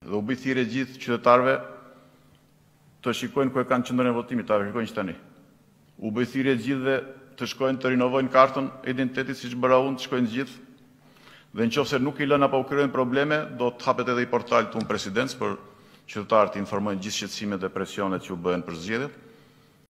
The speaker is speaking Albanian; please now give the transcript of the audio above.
Dhe u bëj thirrje gjithë qytetarëve të shikojnë ku e kanë qendrën e votimit, ta verifikojnë që tani. U bëj thirrje të gjithëve të shkojnë të rinovojnë kartën e identitetit siç bëra unë, të shkojnë të gjithë. Dhe në qoftë se nuk i lënë apo u krijojnë probleme, do të hapet edhe një portal tani në presidencë për qytetarët të informojnë gjithë shqetësimet dhe presionet që u bëhen për zgjedhjet.